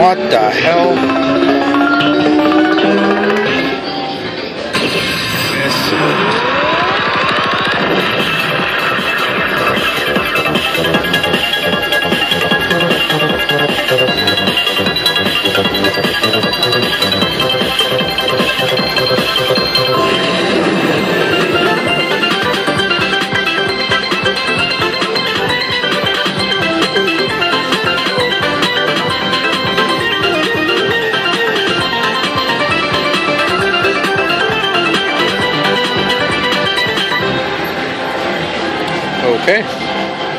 What the hell? Okay.